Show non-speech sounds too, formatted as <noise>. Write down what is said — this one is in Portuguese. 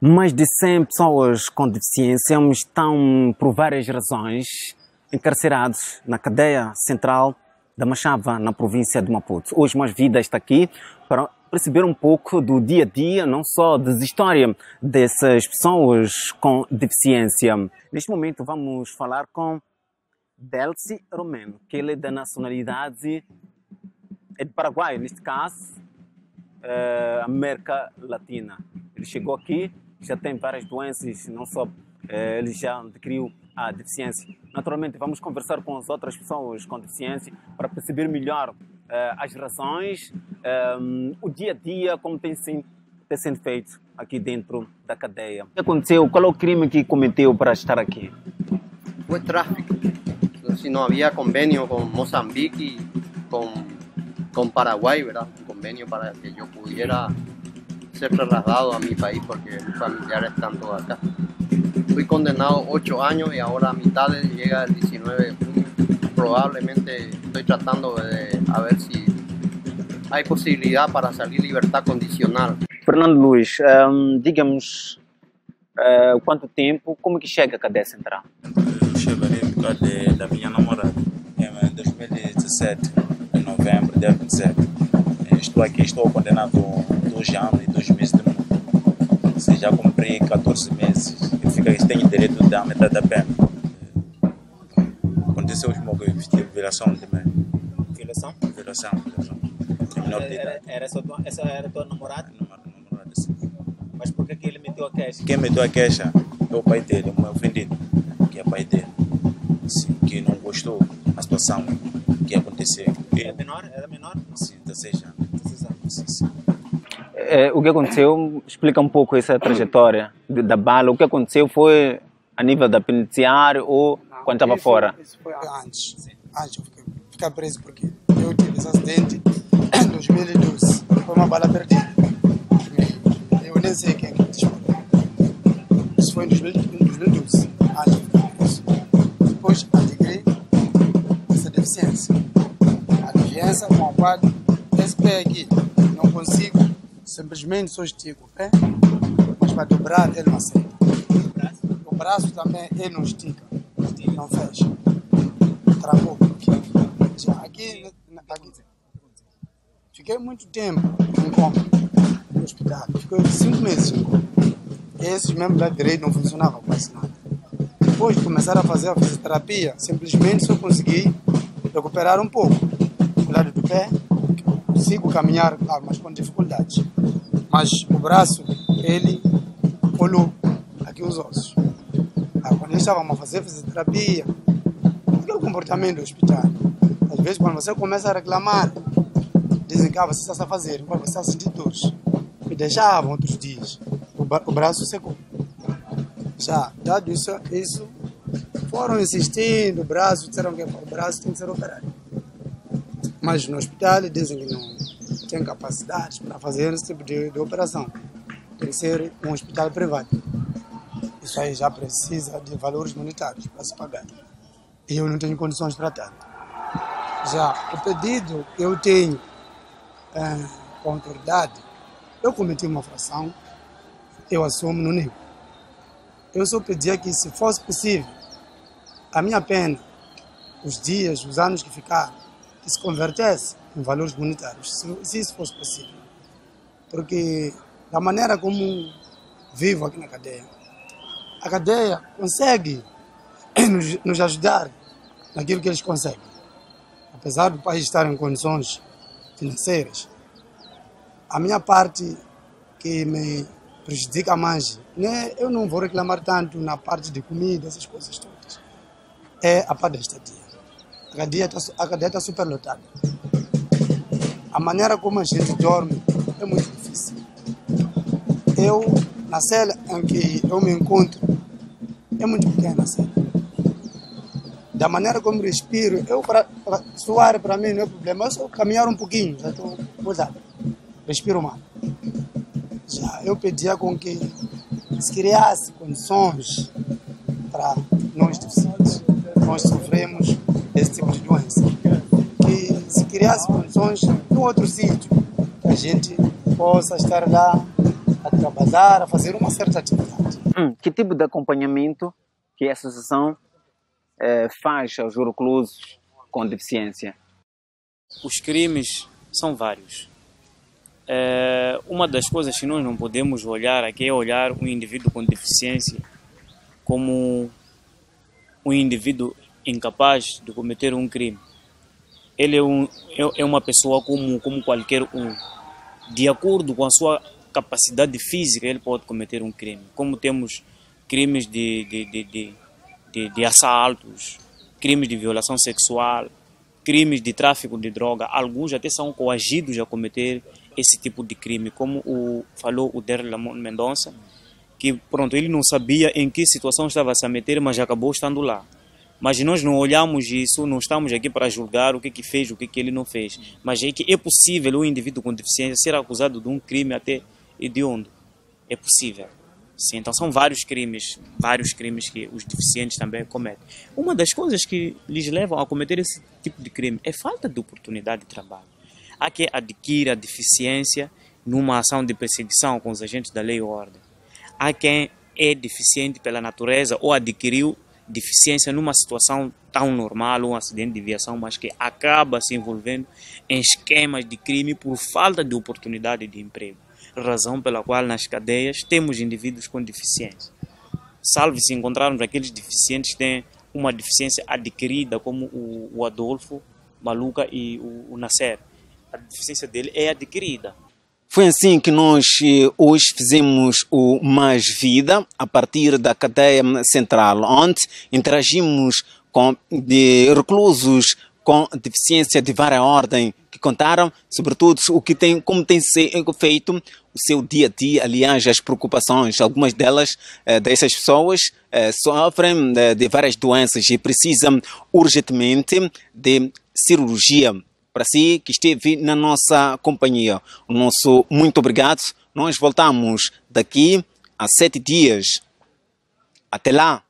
Mais de 100 pessoas com deficiência estão, por várias razões, encarcerados na cadeia central da Machava, na província de Maputo. Hoje Mais Vida está aqui para perceber um pouco do dia a dia, não só das histórias dessas pessoas com deficiência. Neste momento vamos falar com Delci Romeno, que ele é da nacionalidade é de Paraguai, neste caso, é, América Latina. Ele chegou aqui já tem várias doenças, não só eh, ele já adquiriu a deficiência. Naturalmente, vamos conversar com as outras pessoas com deficiência para perceber melhor as razões, eh, o dia a dia, como tem, sim, tem sendo feito aqui dentro da cadeia. O que aconteceu? Qual é o crime que cometeu para estar aqui? Foi tráfico. Se não havia convênio com Moçambique, com, com Paraguai, ¿verdad? um convênio para que eu pudiera ser trasladado a mi país porque mis familiares están todos acá. Fui condenado 8 años y ahora a mitad llega el 19 de junio. Probablemente estoy tratando de a ver si hay posibilidad para salir libertad condicional. Fernando Luiz, um, digamos, uh, quanto tempo, como que chega a cadeia central? Chegarei por causa de, da minha namorada. Em 2017, em novembro, dia 27. Estou aqui, estou condenado 12 anos e 2 meses de multa. Se já cumpri 14 meses, eu fico, tenho direito de dar metade da pena. Aconteceu os mogovos, tive violação também. Violação? Violação, violação. Era, era essa, tua, essa era tua namorada? Namorada, sim. Mas por que, que ele meteu a queixa? Quem meteu a queixa é o pai dele, o meu ofendido, que é pai dele. Sim, que não gostou da situação que aconteceu. Era menor? Era menor? Sim, 16 anos. 16 anos. Sim, sim. É, o que aconteceu, explica um pouco essa trajetória de, da bala. O que aconteceu foi a nível da penitenciária ou quando estava fora? Isso foi antes. Antes eu fiquei, fiquei preso porque eu tive esse acidente em 2012. Foi uma bala perdida. Eu nem sei quem que disparou. Isso foi em 2000 em 2012. Antes eu fiquei preso. Depois adquiri essa deficiência. A deficiência com a qual esse pé aqui não consigo, simplesmente só estico o pé, mas para dobrar ele não aceita. O braço também ele não estica, não fecha. Travou aqui. Aqui, aqui. Fiquei muito tempo em coma, no hospital. Fiquei cinco meses em coma. Esses mesmo da direito não funcionavam quase nada. Depois de começar a fazer a fisioterapia, simplesmente só consegui recuperar um pouco. O lado do pé, consigo caminhar, claro, mas com dificuldades. Mas o braço, ele colou aqui os ossos. Quando eles estavam a fazer fisioterapia, aquele comportamento do hospital. Às vezes, quando você começa a reclamar, dizem que ah, você está a fazer, você está a sentir dores. Me deixavam outros dias. O, bra- o braço secou. Já, dado isso, isso, foram insistindo, o braço, disseram que o braço tem que ser operado. Mas no hospital dizem que não tem capacidade para fazer esse tipo de, de operação. Tem que ser um hospital privado. Isso aí já precisa de valores monetários para se pagar. E eu não tenho condições para tanto. Já o pedido que eu tenho a autoridade, eu cometi uma fração, eu assumo no nível. Eu só pedia que, se fosse possível, a minha pena, os dias, os anos que ficaram, que se convertesse em valores monetários, se, se isso fosse possível. Porque, da maneira como vivo aqui na cadeia, a cadeia consegue <clears throat> nos, nos ajudar naquilo que eles conseguem. Apesar do país estar em condições financeiras, a minha parte que me prejudica mais, né, eu não vou reclamar tanto na parte de comida, essas coisas todas, é a parte da estadia. A cadeia está tá super lotada. A maneira como a gente dorme é muito difícil. Eu, na cela em que eu me encontro, é muito pequena a cela. Da maneira como respiro, eu pra- suar para mim não é problema, eu só caminhar um pouquinho, já estou mudado. Respiro mal. Já eu pedia com que se criasse condições para nós deficientes, nós sofremos esse tipo de doença, que se criasse condições num outro sítio, que a gente possa estar lá a trabalhar, a fazer uma certa atividade. Hum, que tipo de acompanhamento que a associação eh, faz aos reclusos com deficiência? Os crimes são vários. É, uma das coisas que nós não podemos olhar aqui é olhar um indivíduo com deficiência como um indivíduo incapaz de cometer um crime. Ele é, um, é, é uma pessoa como, como qualquer um. De acordo com a sua capacidade física, ele pode cometer um crime. Como temos crimes de, de, de, de, de, de assaltos, crimes de violação sexual, crimes de tráfico de droga, alguns até são coagidos a cometer esse tipo de crime, como o, falou o Derla Mendonça, que pronto, ele não sabia em que situação estava se a meter, mas acabou estando lá. Mas nós não olhamos isso, não estamos aqui para julgar o que que fez, o que que ele não fez. Mas é que é possível um indivíduo com deficiência ser acusado de um crime até hediondo. É possível. Sim, então são vários crimes, vários crimes que os deficientes também cometem. Uma das coisas que lhes levam a cometer esse tipo de crime é falta de oportunidade de trabalho há quem adquira deficiência numa ação de perseguição com os agentes da lei e ordem. Há quem é deficiente pela natureza ou adquiriu deficiência numa situação tão normal, um acidente de viação, mas que acaba se envolvendo em esquemas de crime por falta de oportunidade de emprego. Razão pela qual nas cadeias temos indivíduos com deficiência. Salve se encontrarmos aqueles deficientes que têm uma deficiência adquirida, como o, o Adolfo, Maluca e o, o Nasser a deficiência dele é adquirida. Foi assim que nós eh, hoje fizemos o Mais Vida a partir da cadeia central, onde interagimos com reclusos com deficiência de várias ordens que contaram, sobretudo, o que tem, como tem feito o seu dia a dia, aliás, as preocupações. Algumas delas, eh, dessas pessoas, eh, sofrem de, de várias doenças e precisam urgentemente de cirurgia para si que esteve na nossa companhia. O nosso muito obrigado. Nós voltamos daqui a sete dias. Até lá.